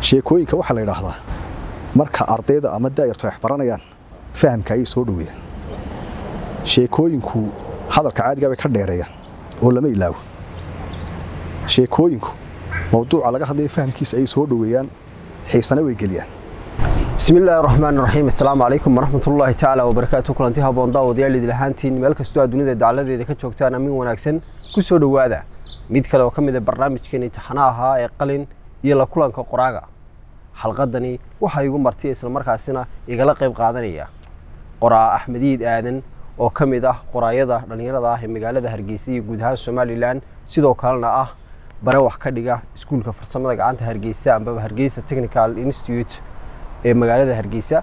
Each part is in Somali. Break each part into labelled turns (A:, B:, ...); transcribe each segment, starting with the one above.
A: sheekooyinka waxaa la yidhaahdaa. Marka ardayda ama daa'irtu ay waxbaranayaan fahamka ayay soo dhoweeyaan sheekooyinku hadalka caadigaa bay ka dheereeyaan oo lama ilaawo. Sheekooyinku mawduuca laga hadlaya fahamkiisa ayay soo dhoweeyaan xiisana way geliyaan.
B: Bismi illaahi raxmaan raxiim assalaamu calaykum waraxmatullaahi tacaala wabarakaatu kulanti haboon daawadayaal idil ahaantiin meel kastoo aad dunida ka joogtaan amin wanaagsan. Ku soo dhowaada. Mid kale oo ka mid a barnaamijkeena imtixaana ahaa ee qalin iyo la kulanka qoraaga xalqadani waxaa igu martay islamarkaasina igala qayb qaadanaya. Qoraa axmediid aadan oo ka mid ah qoraayada dhallinyarada ah ee magaalada hargeysa iyo guud ahaan somalilan sidoo kalena ah bare wax ka dhiga iskuulka farsamada gacanta hargeysa ambaba hargeysa technical institute ee magaalada hargeysa.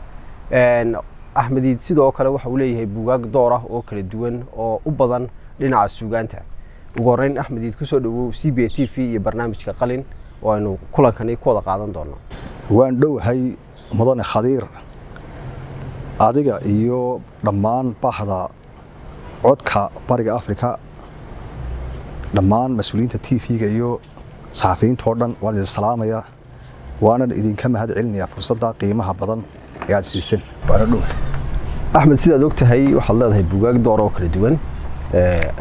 B: Axmediid sidoo kale waxa uu leeyahay buugaag door ah oo kala duwan oo u badan dhinaca suugaanta. Ugu horreyn axmediid ku soo dhawow c b t v iyo barnaamijka qalin oo aynu kulankani ku wada qaadan doono
A: waan dhowahay mudane khadiir. Adiga iyo dhammaan bahda codka bariga afrika dhammaan mas'uuliyiinta t v-ga iyo saxafiyiinta oo dhan waan idin salaamaya. Waanan idinka mahad celinayaa fursadda qiimaha badan ee aad siiseen
B: axmed sidaad og tahay waxaad leedahay buugaag door oo kala duwan.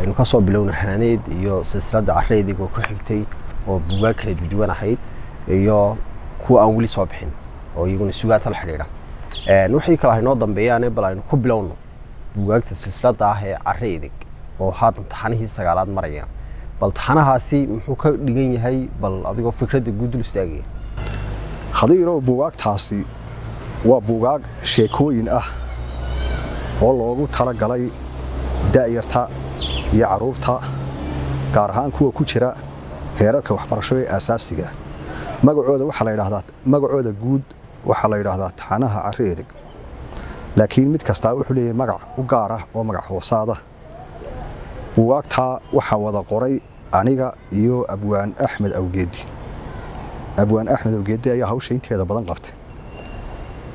B: Aynu ka soo bilowna xanaaneyd iyo silsiladda careydig oo ku xigtay oo buugaag kala duwan ahayd iyo kuwa aan weli soo bixin oo iyaguna sugaanta la xidhiidha. Wixii kale haynoo dambeeyaane bal aynu ku bilowno buugaagta silsiladda ah ee careydig oo haatan taxanihii sagaalaad maraya. Bal taxanahaasi muxuu ka dhigan yahay bal adigoo fikradda guud istaagaya.
A: Khadiirow buugaagtaasi waa buugaag sheekooyin ah oo loogu tala galay da'yarta iyo carruurta gaar ahaan kuwa ku jira heerarka waxbarasho ee aasaasiga magacooda waxaa la yidhaahdaa magacooda guud waxaa la yidhaahdaa taxanaha carri edeg laakiin mid kastaa wuxuu leeyahay magac u gaar ah oo magac hoosaada buugaagtaa waxaa wada qoray aniga iyo abwaan axmed awgeedi. Abwaan axmed awgeedi ayaa hawsha inteeda badan qabtay.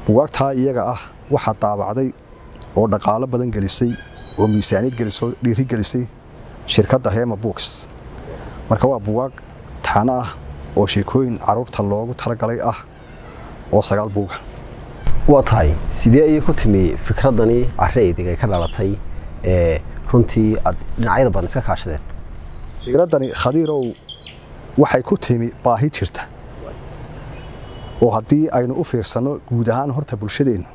A: Buugaagtaa iyaga ah waxaa daabacday oo dhaqaalo badan gelisay oo miisaaniyad gelisoo dhiiri gelisay shirkadda hema books marka waa buugaag taxano ah oo sheekooyin carruurta loogu talagalay ah oo sagaal buuga.
B: Waa tahay. Sidee ayay ku timi fikraddani carre edig ay ka dhalatay ee runtii aad dhinacyada badan iska kaashadeen?
A: Fikraddani khadiirow waxay ku timi baahi jirta. Oo haddii aynu u fiirsanno guud ahaan horta bulshadeennu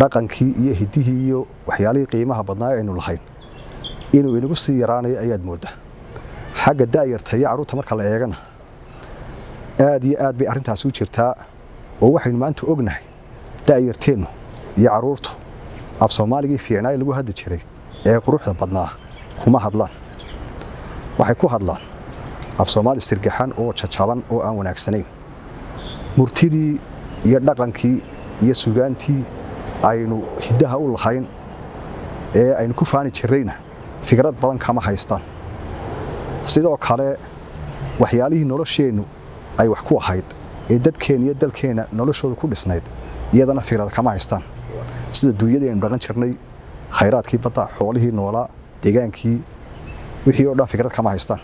A: dhaqankii iyo hiddihii iyo waxyaalihii qiimaha badnaa aynu lahayn inuu inagu sii yaraanayo ayaad mooddaa xagga da'yarta iyo carruurta marka la eegana aad iyo aad bay arrintaasi u jirtaa oo waxaynu maanta ognahay da'yarteennu iyo carruurtu af soomaaligii fiicnaaye lagu hadli jiray ee quruxda badnaa kuma hadlaan. Waxay ku hadlaan af soomaali sirgaxan oo jajaban oo aan wanaagsanayn. Murtidii iyo dhaqankii iyo sugaantii aynu hiddaha u lahayn ee aynu ku faani jirrayna fikrad badan kama haystaan sidoo kale waxyaalihii nolosheennu ay wax ku ahayd ee dadkeenna iyo dalkeenna noloshooda ku dhisnayd iyadana fikrad kama haystaan. Sida duunyadii aynu dhaqan jirnay khayraadkii badda xoolihii noolaa deegaankii wixii oo dhan fikrad kama haystaan.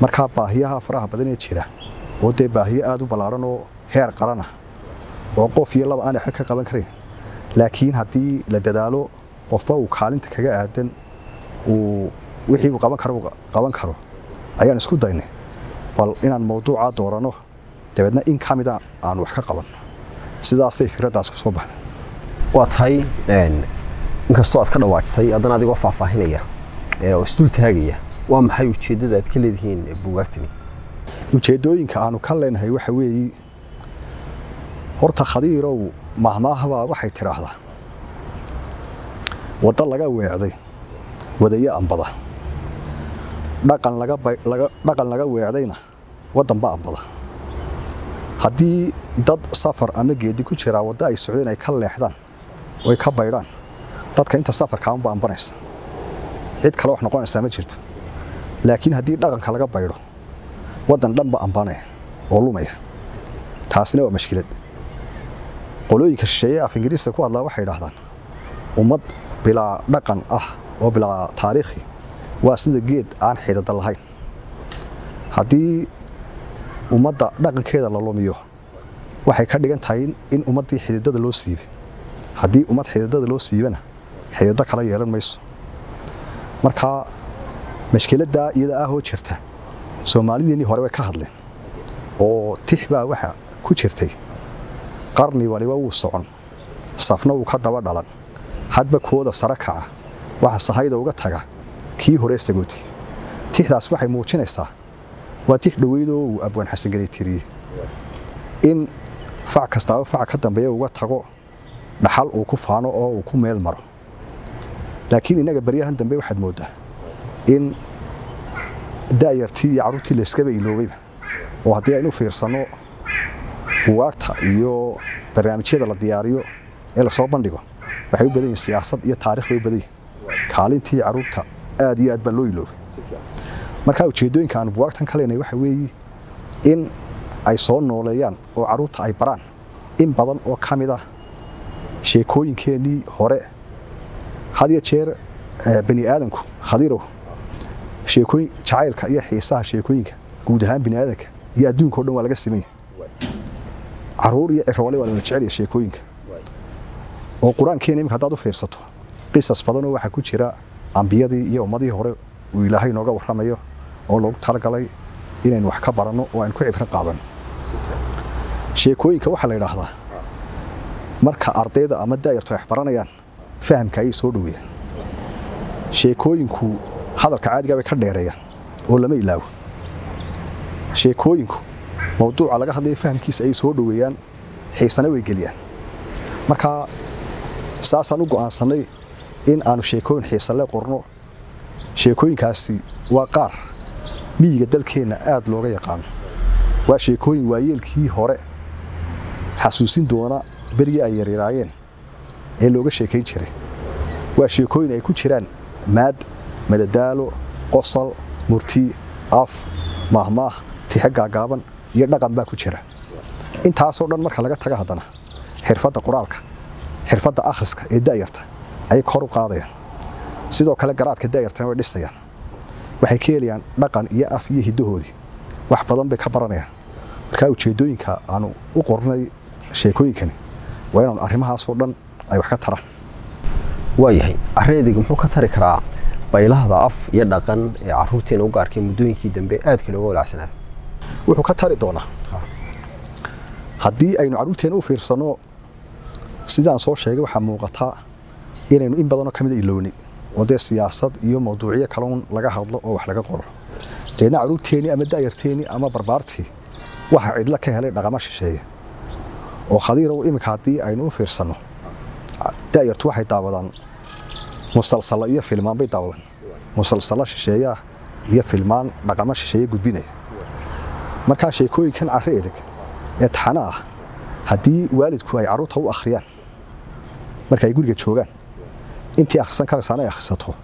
A: Markaa baahiyaha faraha badan ee jira oo dee baahiyo aad u ballaaran oo heer qaranah oo qof iyo laba aan waxba ka qaban karayn laakiin haddii la dadaalo qofba uu kaalinta kaga aadan uu wixii uu qaban karo qaban karo ayaan isku daynay. Bal inaan mawduucaa dooranno dabeedna in ka mida aan wax ka qaban. Sidaasay fikraddaas ku soo baxday.
B: Waa tahay inkastoo aad ka dhawaajisay haddana adigoo faahfaahinaya oo isdul taagaya waa maxay ujeeddada aad ka leedihiin buugaagtani?
A: Ujeeddooyinka aanu ka leenahay waxa weeye horta khadiirow mahmaahbaa waxay tidhaahdaa. Waddo laga weecday wadaye ambada dhaqan laga weecdayna waddanba ambada haddii dad safar ama geedi ku jiraa waddo ay socdeen ay ka leexdaan oy ka baydhaan dadka inta safarkaanba ambanaysa cid kale wax noqonaysaa ma jirto. Laakiin haddii dhaqanka laga baydho waddan dhanba ambanaya oo lumaya. Taasina waa mashkilad. Qolooyinka shisheeye af ingiriiska ku hadlaa waxay idhaahdaan ummad bilaa dhaqan ah oo bilaa taariikhi waa sida geed aan xidada lahayn. Haddii ummadda dhaqankeeda la lumiyo waxay ka dhigan tahay in ummaddii xididada loo siibay. Haddii ummad xididada loo siibana xidido kala yeelan mayso. Marka mashkiladdaa iyada ahoo jirta soomaalideennii hore way ka hadleen oo tix baa waxa ku jirtay. Qarni waliba wuu socon safna wuu ka daba dhalan hadba kooda sare kaca waxa sahayda uga taga kii hore sagooti tixdaas waxay muujinaysaa waa tix dhoweydoo uu abwaan xasangeley tiriyey in fac kastaaba fac ka dambeeya uga tago dhaxal uu ku faano oo uu ku meel maro. Laakiin innaga baryahan dambe waxaad mooddaa in da'yartii iyo carruurtii layskaba iloobayba oo haddii aynu fiirsanno buwaagta iyo barnaamijyada la diyaariyo ee la soo bandhigo waxay u badan yihiin siyaasad iyo taarikh bay u badan yihiin kaalintii carruurta aad iyo aad baa loo iloobay. Marka ujeeddooyinka aan buwaagtan ka leenahay waxa weeye in ay soo nooleeyaan oo carruurta ay baraan in badan oo ka mid ah sheekooyinkeennii hore. Had iyo jeer bani aadamku khadiirow sheekooyin jacaylka iyo xiisaha sheekooyinka guud ahaan bini aadanka iyo adduunka o dhan waa laga simanya carruur iyo cirwale waa la wada jecelya sheekooyinka. Oo qur'aankeena imika haddaad u fiirsato qisas badanoo waxaa ku jira ambiyadii iyo ummadihii hore uu ilaahay nooga warramayo oo loogu talagalay inaynu wax ka baranno oo aynu ku cibro qaadanno sheekooyinka waxaa la yidhaahdaa marka ardayda ama daayartu ay wax baranayaan fahamka ayay soo dhoweeyaan sheekooyinku hadalka caadigaa bay ka dheereeyaan oo lama ilaawo. Sheekooyinku mawduuca laga hadlaya fahamkiisa ayay soo dhoweeyaan xiisana way geliyaan. Marka saasaan u go'aansannay in aanu sheekooyin xiisale qorno. Sheekooyinkaasi waa qaar. Miyiga dalkeenna aad looga yaqaano waa sheekooyin waayeelkii hore xasuusin doona berigii ay yaryaraayeen ee looga sheekayn jiray. Waa sheekooyin ay ku jiraan maad madadaalo qosol murti af maahmaah tixe gaagaaban iyo dhaqan baa ku jira. Intaasoo dhan marka laga taga haddana xirfadda qoraalka xirfadda akhriska ee da'yarta ayay kor u qaadayaan. Sidoo kale garaadka da'yartana way dhisayaan waxay ka helayaan dhaqan iyo af iyo hiddahoodii wax badan bay ka baranayaan. Markaa ujeeddooyinka aanu u qornay sheekooyinkani waa inaanu arrimahaasoo dhan ay wax ka taraan.
B: Waayahay areediga muxuu ka tari karaa baylahda af iyo dhaqan ee caruurteena u gaarkay muddooyinkii dambe aadka looga walacsanaa
A: wuxuu ka tari doonaa. Haddii aynu carruurteena u fiirsanno sidaan soo sheegay waxaa muuqataa inaynu in badanoo ka mida ilownay oo dee siyaasad iyo mawduucyo kaleun laga hadlo oo wax laga qoro. Deedna carruurteenii ama da'yarteenii ama barbaartii waxaa cidlo ka helay dhaqamo shisheeye. Oo khadiirow iminka haddii aynu u fiirsanno da'yartu waxay daawadaan musalsalla iyo filmaan bay daawadaan musalsalla shisheeyaa iyo filmaan dhaqamo shisheeye gudbinaya. Markaa sheekooyinkan carre edeg ee taxana ah haddii waalidku ay carruurta u akhriyaan marka guriga joogaan intii akhrisan karaysaan ay akhrisato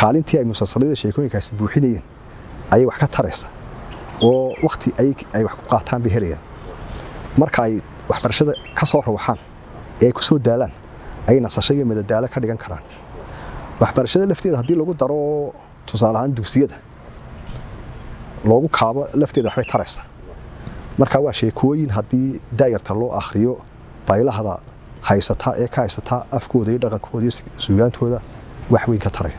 A: kaalintii ay musalsalada sheekooyinkaasi buuxinayeen ayay wax ka taraysa. Oo wakhti ay wax ku qaataan bay helayaan. Marka ay waxbarashada ka soo ee ay daalaan ayay nasasho iyo madadaalo ka dhigan karaan. Waxbarashada lafteeda haddii lagu daro tusaale ahaan dugsiyada loogu kaabo lafteeda waxbay taraysaa marka waa sheekooyin haddii daayarta loo akhriyo baylahda haysataa ee ka haysataa afkooda iyo dhaqankooda iyo suugaantooda wax weyn ka taraya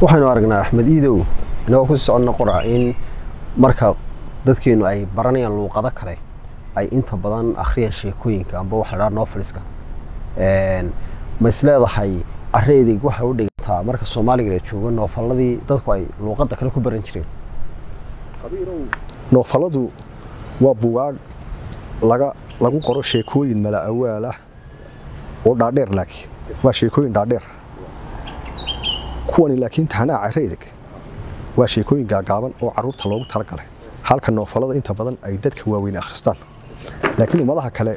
B: waxaynu aragnaa axmed iidow inagoo ku soconna qora in marka dadkeennu ay baranayaan luuqado kale ay inta badan akhriyaan sheekooyinka amba waxa la dhaha noveliska ma is leedahay waxay u dhigantaa marka soomaaliga la joogo noofaladii dadku ay luuqadda kale ku baran jireen?
A: Noofaladu waa bugaag laga lagu qoro sheekooyin mala awaal ah oo dhaadheer laakiin waa sheekooyin dhaadheer kuwani laakiin taxanaa careedeg waa sheekooyin gaagaaban oo carruurta loogu talagalay halka noofalada inta badan ay dadka waaweyn akhristaan laakiin ummadaha kale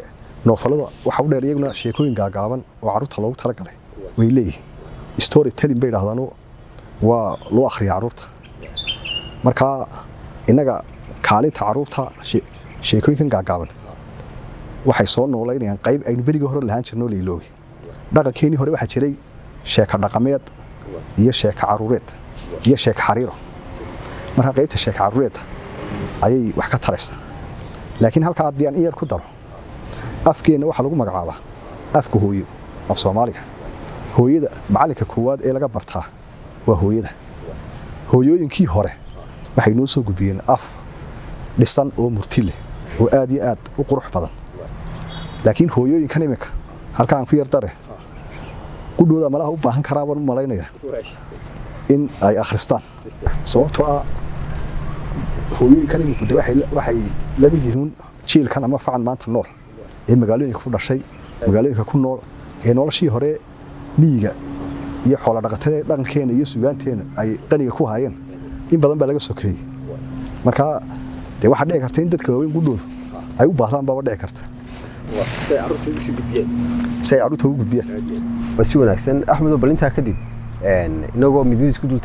A: noofalada waxa u dheer iyaguna sheekooyin gaagaaban oo carruurta loogu talagalay way leeyihiin story telling bay dhahdaan waa loo akhriya carruurta marka innaga kaalinta carruurta sheekooyinkan gaagaaban waxay soo noolaynayaan qayb aynu berigii hore lahaan jirnoo lailoobi dhaqankeenii hore waxaa jiray sheeka dhaqameed iyo sheeka caruureed iyo sheeka xariiro. Marka qaybta sheeka caruureedda ayay wax ka taraysaa laakiin halkaa haddii aan in yar ku daro afkeenna waxaa lagu magacaabaa afka hooyo af soomaaliga. Hooyada macallinka koowaad ee laga bartaa waa hooyada. Hooyooyinkii hore waxay noo soo gudbiyeen af dhisan oo murti leh oo aad iyo aad u qurux badan laakiin hooyooyinkan iminka halkaan ku yar dare qudhooda malaha u baahan karaa u malaynaya in ay akhristaan sababtoo ah hooyooyinkan iminku de waxay la yihiin jiilkan ama facan maanta nool ee magaalooyinka ku dhashay magaalooyinka ku nool ee noloshii hore miyiga iyo xoola dhaqatada dhaqankeena iyo sugaanteena ay qaniga ku hayeen in badan baa laga sokeeyey marka dee waxaa dhici karta in dadka waaweyn qudhoodu ay u baahdaan baaba dhici karta si ay carruurta ugu gudbiyaan
B: waa si wanaagsan axmedo bal intaa kadib inagoo mid mid isku dul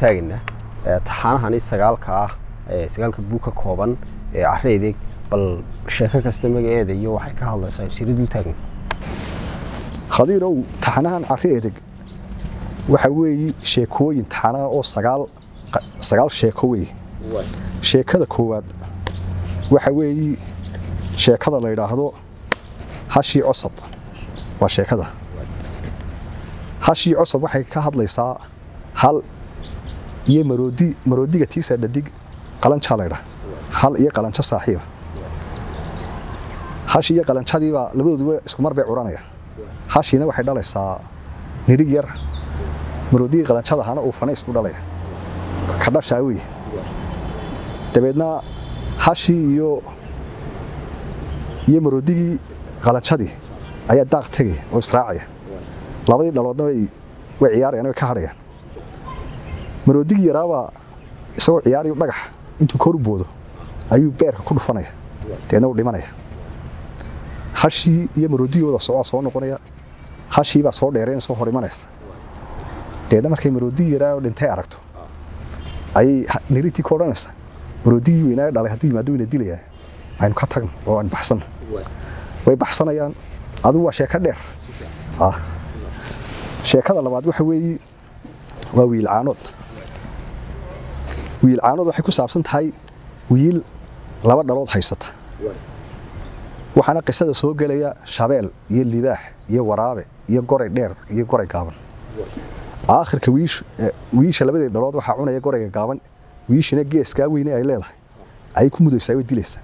B: taxaanahani sagaalka ah sagaalka buug ka kooban ee careedeeg bal sheeko kasta magaceeda iyo waxay ka hadlaysaa sira dul
A: khadiirow taxanahan carri edeg waxa weeye sheekooyin taxanaha oo sagaal sagaal sheeko weeye sheekada koowaad waxa weeye sheekada la yidhaahdo hashii cosab waa sheekada. Hashii cosab waxay ka hadlaysaa hal iyo maroodi maroodiga tiisa dhadig qalanjaa laydhaa hal iyo qalanjo saaxiiba. Hashi iyo qalanjadiibaa labadooduba isku mar bay curanaya. Hashiina waxay dhalaysaa nirig yar. Maroodigii qalanjadahana uu fanays ku dhalaya. Ka dhashaa weye dabeedna hashii iyo iyo maroodigii qalanjadii ayaa daaq tegaya oo israacaya labadii dhaloodna way ciyaarayaan way ka hadhayaan. Maroodigii yaraabaa isagoo ciyaarayo dhagax intuu kor u boodo ayuu beerka ku dhufanaya deedna uu dhimanaya. Hashii iyo maroodigooda socdaa soo noqonaya hashii baa soo hor imanaysa deedna markay maroodigii yaraa dhintay aragto ayay niritii ku odhanaysa maroodigii weynaa dhalay hadduu yimaado wayna dilayaa. Aynu ka tagno oo aynu baxsanno way baxsanayaan. Adigu waa sheeko dheer. Sheekada labaad waxa weeye waa wiilcaanood wiilcaanood waxay ku saabsan tahay wiil laba dhalood haysata. Waxaana qisada soo gelaya shabeel iyo libaax iyo waraabe iyo goray dheer iyo goray gaaban. Aakhirka wiisha labadii dhalood waxaa cunaya gorayga gaaban. Wiishina geeskaa weyne ay leedahay. Ayay ku mudaysaa way dilaysaa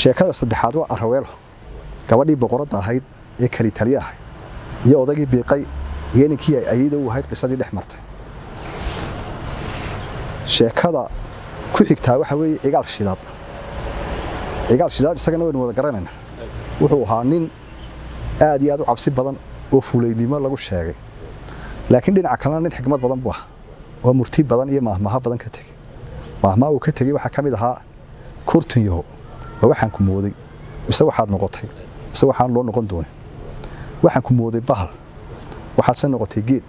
A: sheekada saddexaad waa araweelo gabadhii boqoradda ahayd ee taliye ahayd iyo odaygii biiqay iyo ninkii ay ayada u ahayd qisadii dhex martay. Sheekada ku xigtaa waxa weeye cigaal shidaad. Cigaal shidaad isagana waynu wada garanaynaa. Wuxuu ahaa nin aad iyo aad u cabsi badan oo fulaynimo lagu sheegay. Laakiin dhinaca kalena nin xikmad badan buu ahaa. Oo murti badan iyo maahmaaha badan ka tegey maahmaha uu ka tegey waxaa ka mid ahaa kurtin waa waxaan ku mooday mise waxaad noqotay mise waxaan loo noqon doonin? Waxaan ku mooday bahal waxaadse noqotay geed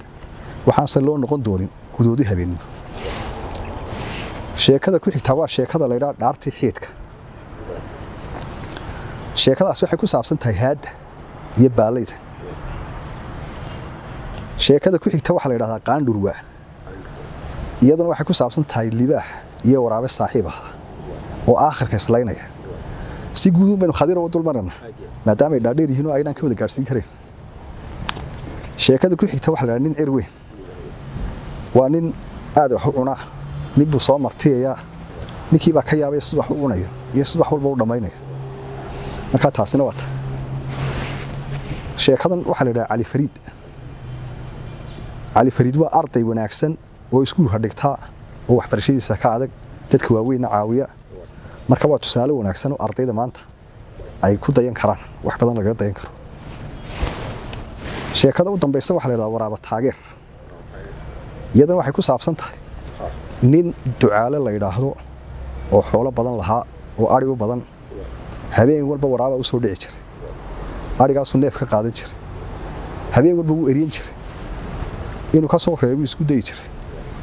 A: waxaanse loo noqon doonin gudoodi habeenimo sheekada ku xigtaa waa sheekada laydhaa dhaartii xiidka. Sheekadaas waxay ku saabsan tahay haadda iyo baalayda sheekada ku xigta waxaa la yidhahdaa qaandhurwa iyaduna waxay ku saabsan tahay libaax iyo waraabe saaxiib ah oo aakhirka islaynaya si guuduun baynu khadiira u dulmarana maadaama ay dhaadheer yihiin oo aynaan ka wada gaadhsiin karayn sheekada ku xigta waxaa la yidhahdaa nin cir waa nin aad wax u cunaa nin buu soo martiyayaa ninkii baa ka yaabaya sid wax u cunayo iyo sid wax walba u dhammaynayo markaa taasina waa ta sheekadan waxaa la yidhaha cali fariid. Cali fariid waa arday wanaagsan oo iskuulka dhigtaa oo waxbarashadiisa ka adag. Dadka waaweynna caawiya marka waa tusaale wanaagsan ardayda maanta ay ku dayan karaan wax badan lagaga dayan karo. Sheekada u dambaysa waxaa la yidhahdaa waraaba taageer. Iyadana waxay ku saabsan tahay nin ducaale la yidhaahdo oo xoolo badan lahaa oo ari u badan habeen walba waraaba u soo dhici jiray. Arigaasuu neef ka qaadan jiray. Habeen walba wuu eryan jiray. Inuu ka soo reebo isku dayi jiray.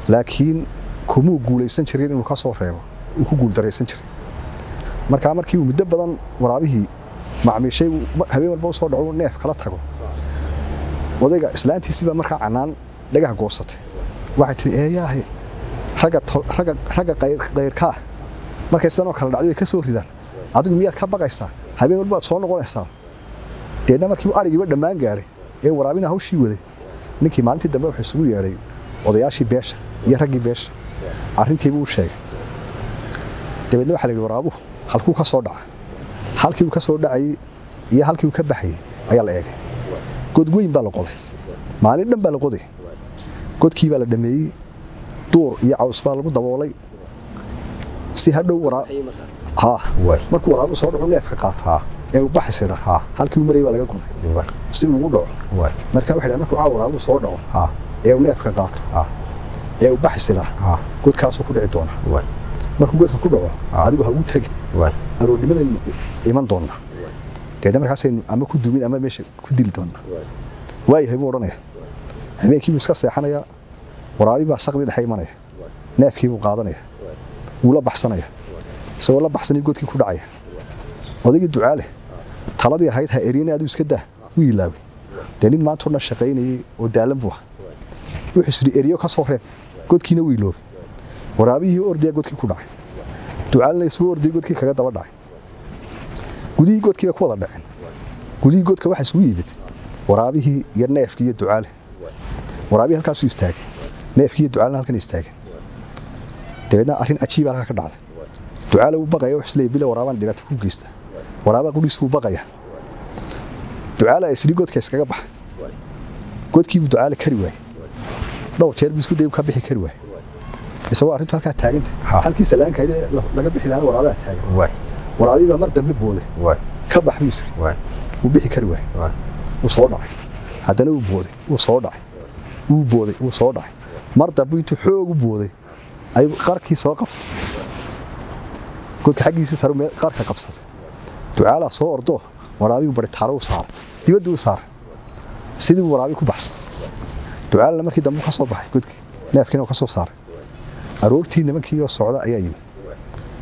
A: Laakiin kumuu guulaysan jirin inuu ka reebo. Uu ku guuldaraysan jiray markaa markii muddo badan waraabihii macmiishay habeen walba u soo dhaco neef kala tago. Odayga islaantiisii baa markaa canaan dhagaha goosatay. Waxay tihi eeyaahe ragga ragga ragga kayrkaa markay sidanoo kale dhacday way ka soo ridaan. Adigu miyaad ka baqaysaa? Habeen walbaad soo noqonaysaa. Deedna markii arigiiba dhammaan gaadhay ee waraabina hawshii waday ninkii maalintii dambe wuxuu isugu yeedhay odayaashii beesha iyo raggii beesha. Arrintiibuu u sheegay. Dabeedna waxaa la yidhi waraabuhu halkuu ka soo dhaca halkii uu ka soo dhacayey iyo halkii uu ka baxayey ayaa la eegay. God weyn baa la qoday. Maalin dhan baa la qoday. Godkii baa la dhameeyey. Duur iyo caws baa lagu daboolay. Si hadhow markuu waraabu soo dhaco neefka qaato. Ee uu baxisina
B: Ha.
A: halkii uu marayay baa laga qoday. Si ugu dhaco marka waxay dhahaan markuu waraabu soo dhaco
B: ha.
A: ee uu neefka qaato ee uu baxisina godkaasuu ku dhici doona
B: waay
A: markuu godka ku dhaco
B: Ha.
A: adigu ha ugu
B: waay
A: aroornimadaynu iman doonna deedna markaasaynu ama ku dumin ama meesha ku dili doonna waayahay buu odhanaya habeenkii buu iska seexanaya waraabi baa saqdii dhexe imanaya neefkii buu qaadanaya wuu la baxsanaya isagoo la baxsanay godkii ku dhacaya odaygii ducaale taladii ahayd ha eryana aduu iska daa wuu ilaaway dee nin maanta o dhan shaqaynayey oo daalan buu ah wuxuu isiri eryo ka soo reeb godkiina wuu iloobay waraabihii ordaya godkii ku dhacay. Ducaalina isagoo ordayay godkii kaga daba dhacay. Gudihii godkii bay ku wada dhaceen. Gudihii godka waxaa isugu yimid. Waraabihii iyo neefkii iyo ducaale waraabihii halkaasuu istaagay. Neefkii iyo ducaalena halkan istaagay. Dabeedna arrin cajiiba halkaa ka dhacday. Ducaale wuu baqaya wuxuu is leeyahay bila waraabaan dhibaato ku geysta. Waraabaa qudhiis buu baqaya ducaale isdhi godka iskaga baxa. Godkii buu ducaale kari waayey. Dhowr jeer buu isku dayay ka bixi kari waayey isagoo arrintu halkaa taaganta
B: Ha.
A: halkii salaankayd laga bixi lahaa waraabaha taagan
B: waay.
A: Waraabii baa mar dambe booday ka bax
B: waay.
A: Wuu bixi kari
B: waay.
A: Wuu soo dhacay. Haddana wuu booday wuu soo dhacay. Wuu booday wuu soo dhacay. Mar dambe intuu xoog u booday ayuu qarkii soo qabsaday godka xaggiisii sare meel qarka qabsaday ducaalaa soo ordo waraabigu baritaaro u saaray dibadda u saaray sidii waraabi ku baxsaday ducaalana markii dambe ka soo baxay godkii neefkiina ka soo saaray aroortii nimankii oo socda ayaa yimid.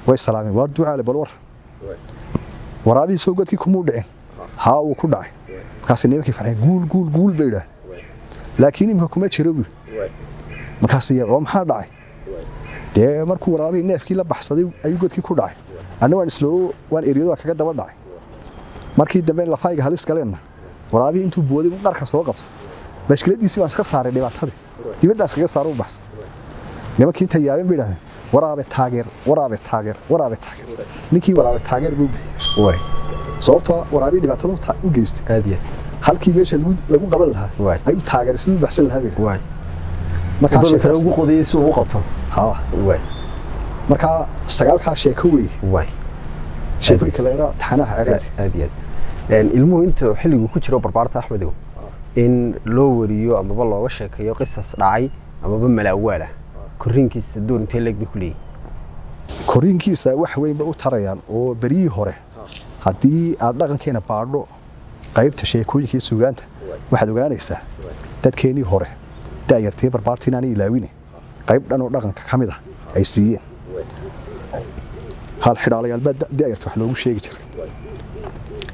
A: Way salaameen waar ducaale bal war. Waraabihii soo godkii kumuu dhicin. Haa wuu ku dhacay. Markaas nimankii farxeen guul guul guul bay idhaah laakiin imika kuma jiro buu markaas oo maxaa dhacay? Dee markuu waraabihii neefkii la baxsaday ayuu godkii ku dhacay. Anna waan isloo waan eryado kaga daba dhacay. Markii dambe lafayga halis galeenna waraabihii intuu booday dharka soo qabsay mashkiladiisii baan iska saaray dhibaatadii. Dibaddaas kaga saaro u baxsay nimankii inta yaabeen bay idhahdeen waraabe taageer waraabe taageer waraabe taageer. Ninkii waraabe taageer buu bixiyey sababtoo ah waraabii dhibaatada u ta- u geystay. Halkii meesha lagu qaban lahaa ayuu taageeray siduu baxsan lahaa markaa sagaalkaa sheeko sheekooyinka taxanaha
B: aad ilmuhu inta xilligu ku jiro barbaarta axmedow in loo wariyo amaba looga sheekeeyo qisas dhacay amaba malaawaala korriinkiisa door intee leeg bay ku leeyihiin
A: koriinkiisa wax weyn bay u tarayaan oo beryihii hore haddii aad dhaqankeena baadho qaybta sheekooyinka iyo sugaanta waxaad ogaanaysaa dadkeenii hore da'yartee barbaarta inaanay ilaawine qayb dhan oo dhaqanka ka mid ah ay siiyeen. Hal xidhaalayaal baa wax loogu sheegi jiray.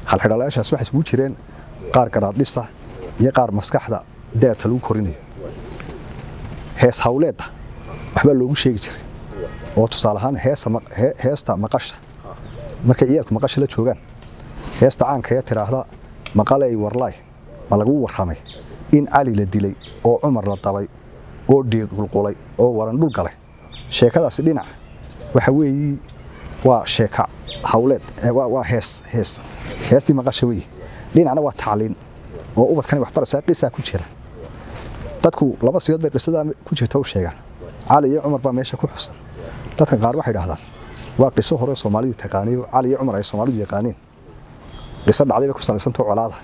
A: Hal xidhaalayaashaas waxay isugu jireen qaar garaadhisa iyo qaar maskaxda da'yarta lagu korinayo. Hees hawleedda waxbaa loogu sheegi jiray. Oo tusaale ahaan heesta ma- hee- heesta maqasha. Markay ciyaalku maqasha la joogaan heesta caanka ee tiraahda maqaley warlaay ma lagu warramay in cali la dilay oo cumar la dabay oo dhiig qulqulay oo waran dhul galay. Sheekadaasi dhinac waxa weeyi waa sheeka hawleed ee waa hees hees heestii maqasha weeye dhinacna waa tacliin oo ubadkani waxbaraysaa qisaa ku jira. Dadku laba sigood bay qisada ku jirta u sheegaan cali iyo cumar baa meesha ku xusan. Dadka qaar waxay dhahdaan waa qiso hore soomaalidu taqaaniyo cali iyo cumar ay soomaalidu yaqaaneen qiso dhacday bay ku salaysantao colaada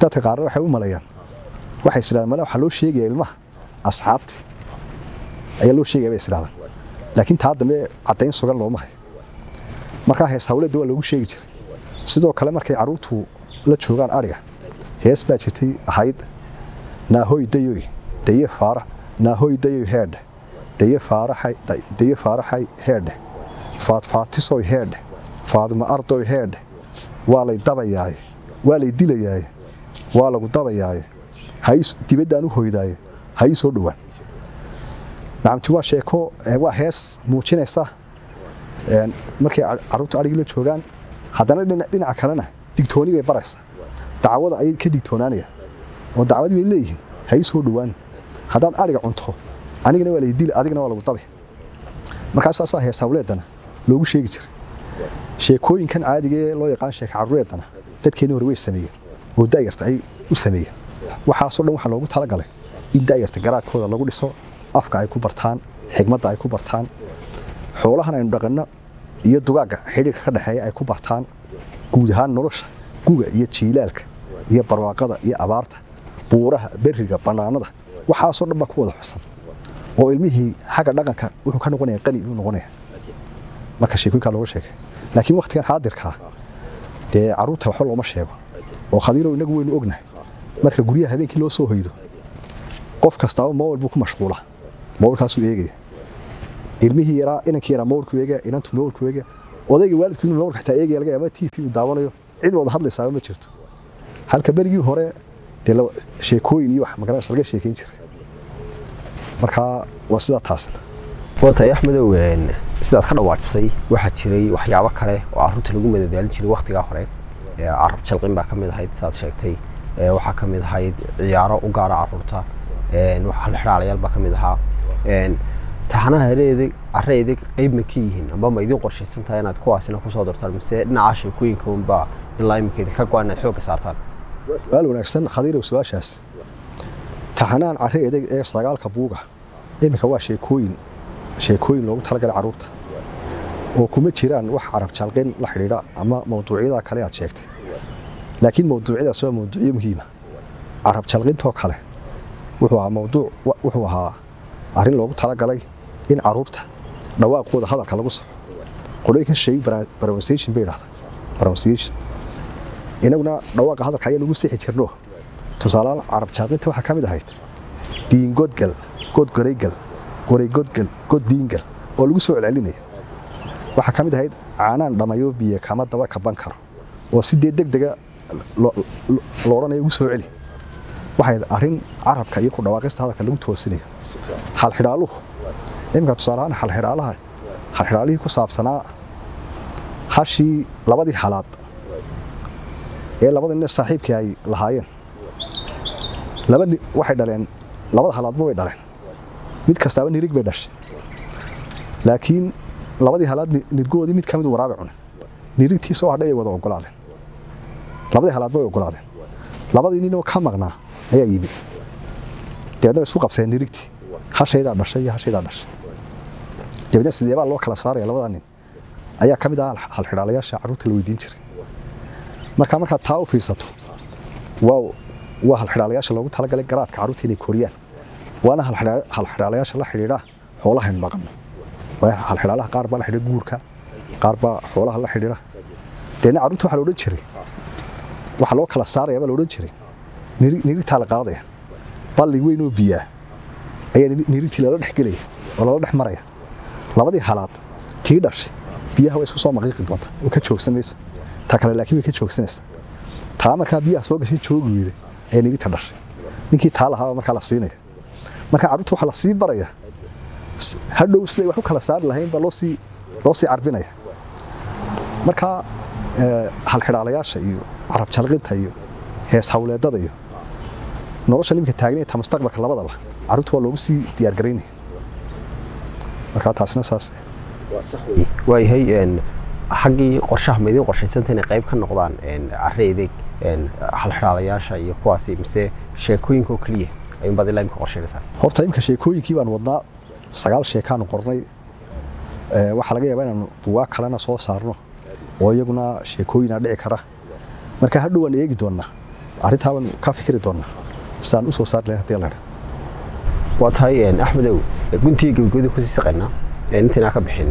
A: dadka qaarna waxay u maleeyaan waxay isdhahdaan male waxaa loo sheegaya ilmaha asxaabti ayaa loo sheegaya bay isdhahdaan laakiin taa dambe caddayn sugan looma hayo. Markaa hees hawleedda waa loogu sheegi jiray. Sidoo kale markay carruurtu la joogaan adhiga hees baa jirtay ahayd naahoy dayoy daye faarax naahoy dayoy heedhe daye faaraxay daye faaraxay heedhe faadfaatisoy heedhe faaduma ardoy heedhe waa lay dabayaaye waa lay dilayaaye waa lagu dabayaaye dibaddaan u hoydaaye ha ii soo dhowaan nacamti waa sheeko waa hees muujinaysa markay carruurta adhigii la joogaan haddana dhinaca kalena digtooni bay baraysaa dacwada ayay ka digtoonaanayaan oo dacwadii bay leeyihiin ha ii soo dhowaan haddaad adhiga cunto anigana waa laydil adigana waa lagu dabi markaa saasaa hees hawleedana loogu sheegi jiray. Sheekooyinkan caadiga ee loo yaqaan sheeka carruureedana dadkeenni hore way sameeyeen. Oo da'yarta ay u sameeyeen. Waxaasoo dhan waxaa loogu talagalay in da'yarta garaadkooda lagu dhiso afka ay ku bartaan xigmadda ay ku bartaan xoolahan aynu dhaqanno iyo dugaagga xidhiirka ka dhexeeya ay ku bartaan guud ahaan nolosha guga iyo jiilaalka iyo barwaaqada iyo abaarta buuraha beriga bannaanada. Waxaasoo dhan baa ku wada xusan oo ilmihii xagga dhaqanka wuxuu ka noqonaya qani inuu noqonaya. Marka sheekooyinkaa looga sheegay. Laakiin wakhtigan xaadirkaa dee carruurta waxba looma sheego oo khadiirow inagu weynu ognahay. Marka guryaha habeenkii loo soo hoydo qof kastaaba mobile buu ku mashquula mobilkaasuu eegaya ilmihii yaraa inankii yaraa mobilku eegaya inantu mobilku eegaya odayga waalidku inuu mobilka xitaa eegaya laga t v uu daawanayo. Cid wada hadlaysaaba ma jirto. Halka berigii hore dee sheekooyin iyo wax magaranaysa laga sheekayn jiray marka waa sidaa taasna
B: watahay axmedow sidaad ka dhawaajisay waxaa jiray waxyaabo kale oo carruurta lagu madadaalin jiray wakhtigaa hore. Carab jalqin baa ka mid ahayd saad sheegtay. Waxaa ka mid ahayd ciyaaro u gaara carruurta. Halxidhaalayaal baa ka mid ahaa. Taxanaha hareedig carreedig qayb ma ka yihiin amba ma idiin qorshaysan tahay inaad kuwaasina ku soo dartaan mise dhinaca sheekooyinka unbaa ilaa iminkeeda ka go-an inaad xoogga saartaan?
A: Su'aal wanaagsan khadiirow su'aashaas. Taxanahan carre edeg ee sagaalka buuga iminka waa sheekooyin sheekooyin loogu talagalay carruurta oo kuma jiraan wax carab jalqin la xidhiidha ama mawduucyada kale aad sheegtay. Laakiin mawduucyadaas waa mawduucyo muhiima. Carab kale wuxuu ahaa mawduuc wuxuu ahaa arrin loogu talagalay in carruurta dhawaaqooda hadalka lagu saxo. Qolooyinkan sheeg pronunciation bay dhahdaa pronunciation inaguna dhawaaqa hadalka ayaa lagu sixi jirno. Tusaalahaan carab waxaa ka mid ahayd diingodgal godgoraygal goraygodgal goddiingal oo lagu soo celcelinaya waxaa ka mid ahayd caanaan dhamayo biyo kama daba kaban karo oo si dee deg dega lo odhanayo ugu soo celi. Waxay arrin carabka iyo ku dhawaaqista hadalka lagu toosinayo. Halxidhaaluhu iminka tusaalahaan halxidhaalaha halxidhaalihii ku saabsanaa hashii labadii halaad ee labada nin saaxiibkii ay lahaayeen. Waxay dhaleen labada halaadba way dhaleen mid kastaaba nirig bay dhashay laakiin labadii halaad nirgoodii mid ka mid waraabe cunay nirigtii hadhay ay wada ogolaadeen labadii halaadba way ogolaadeen labadii ninoo ka maqnaa ayaa yimi. Dabeedna isku qabseen nirigtii hashaydaa dhashay iyo hashaydaa dhashay. Dabeedna sidee baa loo kala saaraya labada nin? Ayaa ka mid ah halxidhaalayaasha carruurta la weydiin jiray. Marka markaad taa u fiirsato waa halxidhaalayaasha loogu talagalay garaadka carruurta inay koriyaan waana halxidhaalayaasha la xidhiidha xoolahaynu dhaqanno halxidhaalaha qaar baa la xidhiidha guurka qaar baa xoolaha la xidhiidha. Deedna carruurta waxaa la odhan jiray waxaa loo kala saaraya baa la odhan jiray. Nirigtaa la qaadaya balli weyn oo biyaa ayaa nirigtii lala dhex oo lala dhex maraya. Labadii halaad tii dhashay biyaha way isku soo maqiiqi doontaa oo ka joogsan mayso kale laakiin way ka joogsanaysaa taa markaa biyaha soo gashay joogi weyday ayaa nirigta dhashay. Ninkii taa lahaaba markaa la siinaya marka carruurta waxaa la sii baraya hadhow siday wax u kala saari lahayn baa loo sii carbinaya. Marka halxidhaalayaasha iyo carab iyo hees hawleedada iyo nolosha niminka taagnaya ta mustaqbalka labadaba carruurta waa loogu sii diyaargaraynaya marka taasina saas.
B: Waayahay xaggii qorshaha ma idiin qorshaysanta inay qayb ka noqdaan carre edeg halxidhaalayaasha iyo kuwaasi mise sheekooyinka oo keliya imka
A: horta imika sheekooyinkii baan wadnaa sagaal sheekaanu qornay waxaa laga yaabaa inaanu buwaag kalena soo saarno oo iyaguna sheekooyinaa dhici kara. Marka hadhow waan eegi doonnaa arrintaa baan ka fikiri doonnaa sidaan u soo saari lahayn haddii la
B: waa tahay axmedow guntiga gebagabada ku sii saqaynaa intaynaa ka bixin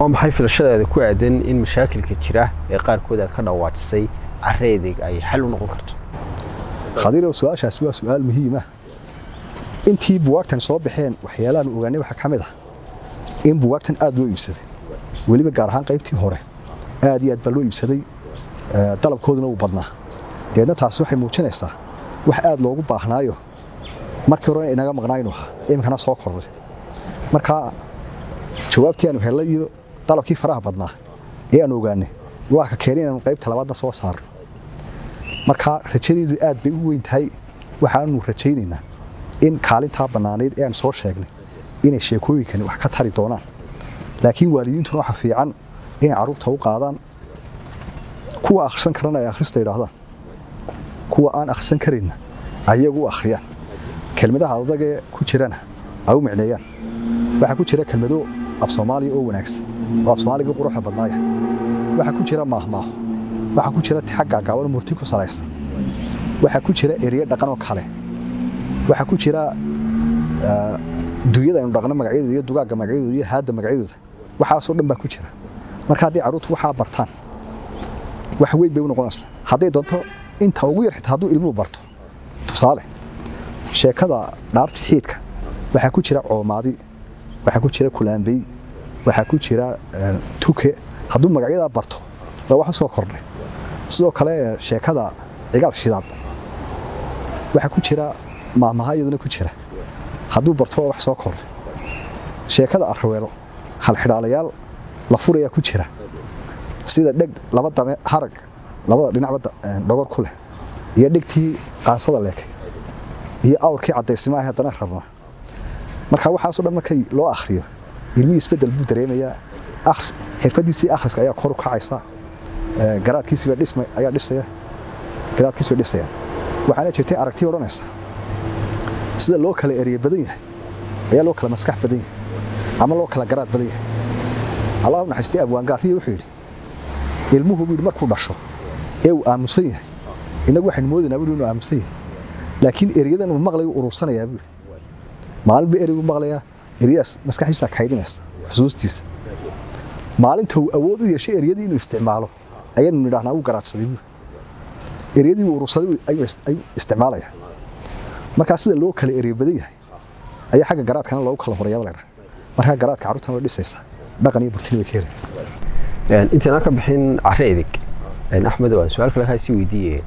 B: oo maxay filashadaada ku aadan in mashaakilka jira ee qaarkood aad ka dhawaajisay carre edeg ay xal u noqon karto
A: khadiirow su'aashaasi waa su'aal muhiima intii buwaagtan soo baxeen waxyaalahaanu ogaanay waxaa ka mid ah in buwaagtan aad loo iibsaday. Weliba gaar ahaan qaybtii hore aad iyo aad baa loo iibsaday dalabkooduna uu badnaa. Deedna taasi waxay muujinaysaa wax aad loogu baahnaayo. Markii horena inaga maqnaaynu ahaa iminkana soo kordhay marka jawaabtii aanu hellay iyo dalabkii faraha badnaa ee aan ogaanay waa ka keenay inaanu qaybta labaadna soo saarno marka rajadeedu aad bay u weyn tahay waxaanu rajaynaynaa in kaalintaa bannaanayd ee aan soo sheegnay inay sheekooyinkani wax ka tari doonaan. Laakiin waalidiintuna waxa fiican inay carruurta u qaadaan kuwa akhrisan karana ay akhrista yidhaahdaan. Kuwa aan akhrisan karayna ayagu u akhriyaan. Kelmadaha adagee ku jirana ay u micneeyaan. Waxaa ku jira kelmado af soomaaliya oo wanaagsan oo af soomaaliga quruxda badnaaya. Waxaa ku jira maahmaaho waxaa ku jira tixagga gaaban murti ku salaysan waxaa ku jira erye dhaqan oo kale. Waxaa ku jira dunyada aynu dhaqno magacyadooda iyo dugaagga magacyadooda iyo haadda magacyadooda waxaasoo dhan baa ku jira. Marka haddii carruurtu waxaa bartaan wax weyn bay u noqonaysaa hadday doonto inta ugu yar xitaa hadduu ilmuhu barto. Tusaale sheekada dhaarti xiidka waxaa ku jira coomaadi waxaa ku jira kulaambey waxaa ku jira tuke. Hadduu magacyadaa barto waa wax u kordhay sidoo kale sheekada cigaal shidaad waxaa ku jira maahmaha iyaduna ku jira. Hadduu barto wax soo kordhay sheekada arweelo halxidhaalayaal la furayaa ku jira. Sida dheg laba dame harag labada dhinacba dhogor ku leh. Iyo dhegtii qaansada leekay iyo awrkii caddaysnimaah haddana rabna marka waxaasoo dhan markay loo akhriyo ilmihii isbeddel buu dareemayaa. Xirfadiisii akhriska ayaa kor u kacaysa dhisma ayaa dhisaya. Waxaana jirtay aragti odhanaysa sida loo kala erye badan yahay ayaa loo kala maskax badan yahay ama loo kala garaad badan yahay. Allah u naxariistay abwaangaariya wuxuu yidhi ilmuhu buu yidhi markuu dhasho ee uu aamusan yahay. Innagu waxaynu moodaynaa buu inuu aamusan yahay. Laakiin eryadan uu maqlayu urursanayaa buu maalin buu ereygu maqlayaa eryadaas maskaxdiisa kaydinaysa xusuustiisa. Maalinta uu awood u yeeshay eryadii inuu isticmaalo ayaanu nidhahnaa uu garaadsaday buu. Eryadii urursaday ayuu isticmaalaya. Markaa sida loo kala erye badan yahay ayaa xagga garaadkana loogu kala horeeyaa la markaa garaadka carruurtana way dhisaysaa. Dhaqan iyo burtini way ka helayaan
B: intaanaan ka bixin carre edeg axmed aan su'aal kale kaa sii weydiiye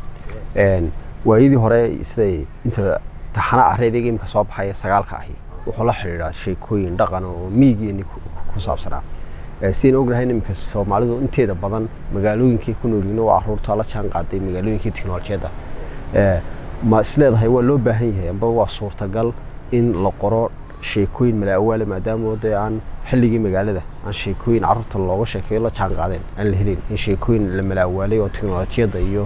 B: waayadii hore siday inta taxana carre edeg imika soo baxaya sagaalka ahi wuxuu la xidhiidhaa sheekooyin dhaqan oo miyigeeni ku saabsanaa sidaynu ognahay iminka soomaalidu inteeda badan magaalooyinkay ku noolyihiin oo carruurta la jaan qaaday magaalooyinkii teknolojiyadda. Ma isleedahay waa loo baahan yahay amba waa suurtagal in la qoro sheekooyin malaawaale maadaama dee aan xilligii magaalada aan sheekooyin carruurta looga sheekeeyo la jaan qaadeen aan la helin in sheekooyin la malaawaalay oo teknolojiyadda iyo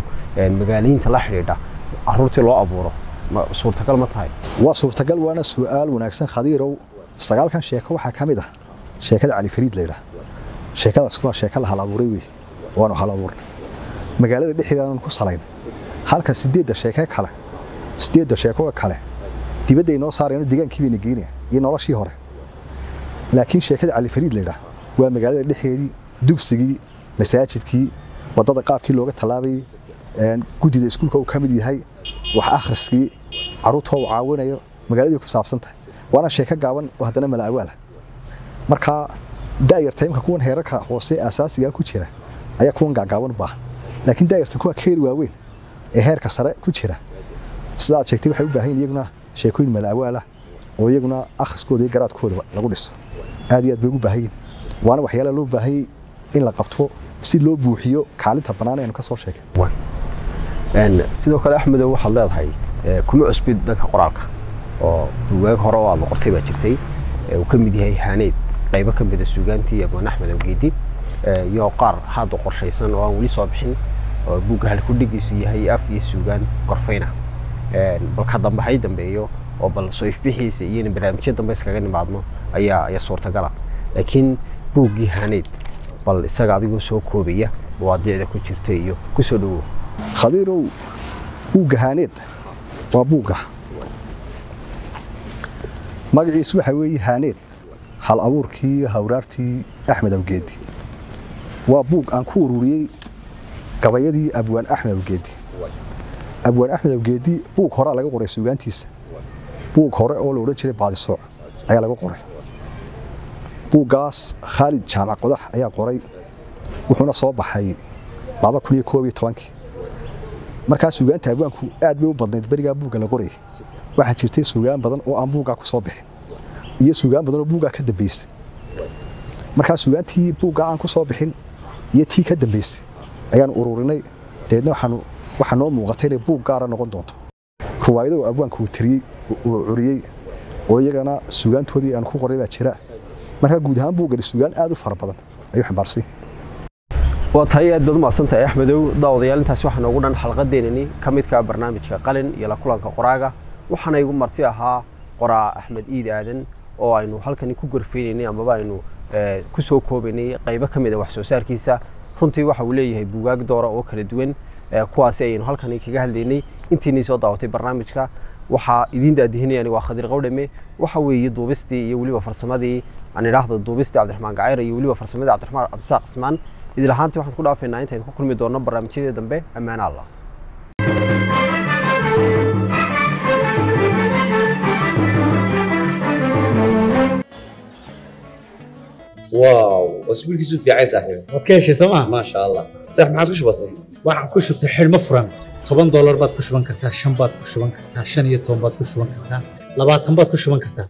B: magaaliyiinta la xidhiidha carruurtii loo abuuro. Suurtagal ma tahay?
A: Waa suurtagal waana su'aal wanaagsan khadiirow sagaalkan sheeko waxaa ka mid ah sheekada cali fariid layidhaah sheekadaas waa sheeko la hal abuuray wey waanu hal magaalada dhexdeedaanu ku salayn. Halka sideedda sheeke kale sideedda sheeko kale dibadday noo saarayno deegaankii bayna geynaya iyo noloshii hore. Laakiin sheekada cali fariid layidhaah waa magaalada dhexdeedii dugsigii masaajidkii waddada qaabkii looga tallaabayay guddida iskuulka uu ka mid yahay wax akhriskii carruurtoo uu caawinayo magaaladii ku saabsan tahay. Waana sheeko gaaban oo haddana mala awaala markaa da'yarta imka kuwan heerarka hoose asaasigaa ku jira ayaa kuwan gaagaaban u baahan laakiin da'yarta kuwa keeri waaweyn ee heerka sare ku jira sida aad sheegtay waxay u baahan iyaguna sheekooyin mala awaala oo iyaguna akhriskooda iyo garaadkooda lagu dhiso. Aad iyo aad bay ugu baahan waana waxyaala loo baahanyay in la qabto si loo buuxiyo kaalinta bannaan aynu ka soo sheegay.
B: Sidoo kale axmedow waxaad leedahay kuma cusbid dhanka qoraalka oo buugaag hore oo aad noqortay baa jirtay uu ka mid yahay haaneyd qaybo ka mida suugaantii abwaan axmed awgeedi iyo qaar hadda qorshaysan oo aan weli soo bixin oo buugga halkudhigiisu yahay af iyo suugaan gorfayna bal ka dambe hay dambeeyo oo bal soo ifbixiisa iyo barnaamijyo dambe iskaga nimaadno ayaa ayaa suurtagala. Laakiin buuggii haaneyd bal isaga adigoo soo koobaya mawaadiicda ku jirta iyo ku soo dhowow
A: khadiirow buugga haaneed waa buugga. Magaciisu waxaa weeye haaneed hal abuurkii hawraartii axmed awgeedi waa buug aan ku ururiyey gabayadii abwaan axmed awgeedi abwaan axmed awgeedi buug horea laga qoray suugaantiisa. Buug hore oo la odhan jiray baadisooc ayaa laga qoray. Buuggaas khaalid jaamac qodax ayaa qoray wuxuuna soo baxay markaa suugaanta abwaanku aad bay u badnayd berigaa buugga la qorayay. Waxaa jirtay suugaan badan oo aan buuggaa ku soo bixin iyo suugaan badan oo buuggaa ka dambaystay markaa sugaantii buugga aan ku soo bixin iyo tii ka dambaystay ayaan ururinay dabeedna waxaa noo muuqatay inay buug gaara noqon doonto. Ruwaayado uu abwaanku uu tiriyey uu curiyey oo iyagana sugaantoodii aan ku qoray baa jira. Markaa guud ahaan buuggani sugaan aad u fara badan ayuu xambaarsay
B: waa tahay aad baad u mahadsantahay axmedow daawadayaal intaasi waxaa noogu dhan xalqadeenani ka midka barnaamijka qalin iyo la kulanka qoraaga. Waxaana igu marti ahaa qoraa axmed iid aadan oo aynu halkani ku gorfeynaynay amaba aynu ku soo koobaynay qaybo ka mid a wax soo saarkiisa runtii waxa uu leeyahay buugaag doora oo kala duwan kuwaasi ayaynu halkani kaga hadlaynay intiinii soo daawatay barnaamijka. Waxaa idiin daadihinayani waa khadiir qawdhame. Waxa weeye duubistii iyo weliba farsamadii aan idhaahdo duubistii cabdiraxmaan gacayr iyo weliba farsamadii cabdiraxmaan cabdisaaq ismaan idil ahaantii waxaan ku dhaafaynaa intaynu ku kulmi doonno barnaamijyadii dambe. Ammaane allah
C: واو اسبوع كيسو في عايز صاحبي
D: waad ka heshay sooma
C: ما شاء الله صح ما عادش بسيط
D: waxaan ku shubtay xidhmo furan toban doolar baad ku shuban kartaa shan baad ku shuban kartaa shan iyo toban baad ku shuban kartaa labaatan baad ku shuban kartaa